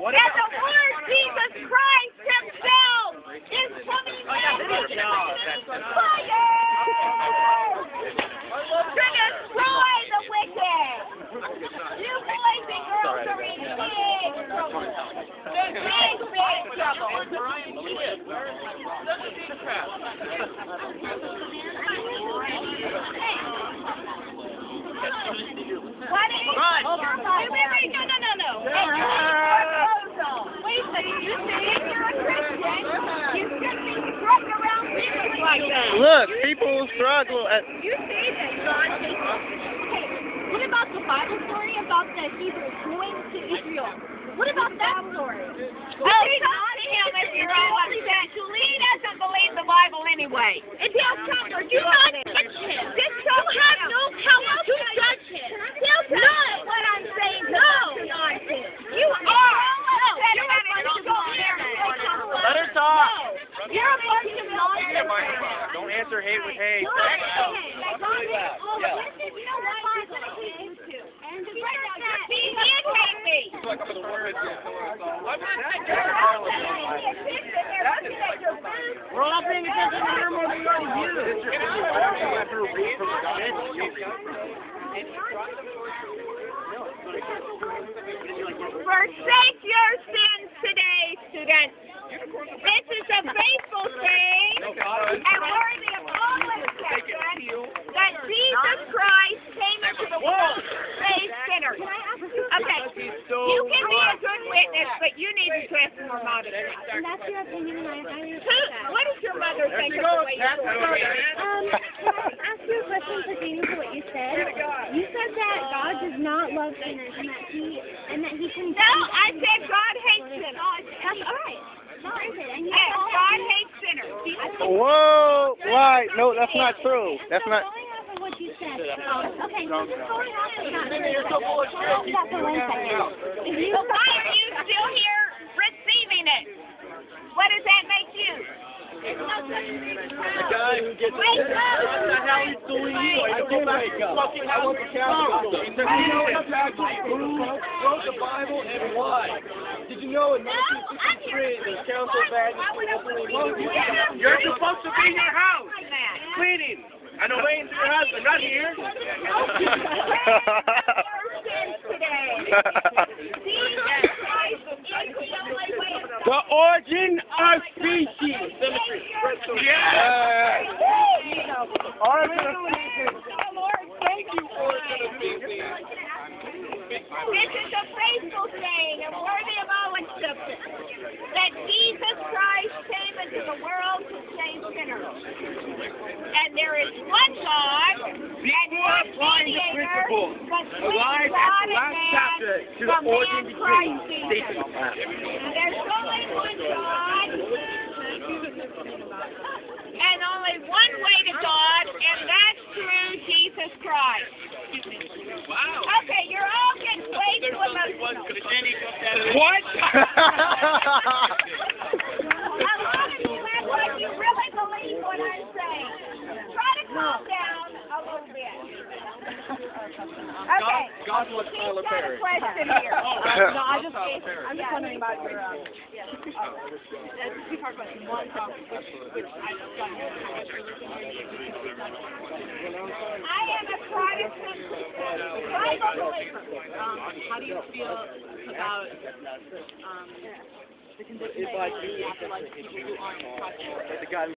What that the Lord Jesus Christ Himself is coming back fire to destroy the wicked. You boys and girls are in big trouble. Big, big trouble. Why did you? Run. Wait, wait, wait, no, no, no, no. Hey, you need your clothes on. Wait a second. You say if you're a Christian, you shouldn't be strutting around people like that. Look, people struggle at. You say that God hates us. Okay, what about the Bible story about the Hebrews going to Israel? What about that story? Oh, talk to him if you're all upset. Julie doesn't believe the Bible anyway. It's his comfort. Do not touch him. Just you have no power to judge him. No, what I'm saying. No. You are. No. You're a bunch of nonsense. Let her talk. You're a bunch of nonsense. Don't answer hate with hate. He did hate me. We're all paying attention to her more than we are to you. Forsake your sins today, students. This is a faithful saying and worthy of all acceptance that Jesus Christ came into the world to save sinners. Okay, you can be a good witness, but you need to dress more. And that's your opinion, and I highly Who, respect that. what does your mother think of the way you look? Um, can I ask you a question pertaining to what you said? You said that God does not love sinners, and that He and that He can. No, I said God hates sinners. That's all right. No, I said, and He Yes, God hates sinners. Whoa! Why? No, that's not true. That's not. Going off of what you said. Okay, so just going off of that for a second. Hold that for one second. If you So why are you still here receiving it? What does that make you? The guy who gets Wake up! What the hell is doing? I don't wake up. Fucking I to Catholic school. He wrote the Bible and why? Did you know in 1963 the Council Vatican openly You're supposed to be in your house cleaning and away to your husband, not here. the origin. Yeah. Origin of species. This is a faithful saying and worthy of all acceptance that Jesus Christ came into the world to save sinners. And there is one God and one mediator between God and man, the man Christ Jesus. And There's only one God and only one way to God, and that's through Jesus Christ. Wow. Okay, you're all getting way too emotional. What? A lot of you act like you really believe what I'm saying. Try to calm down a little bit. Okay. God wants He's Tyler got a question here. No, I just, I'm just wondering about your, um, yeah, that's a two-part question. One, um, which, which I know. I am a Protestant Bible believer. Um, how do you feel about, um, the condition that for, like, people who aren't Protestant? The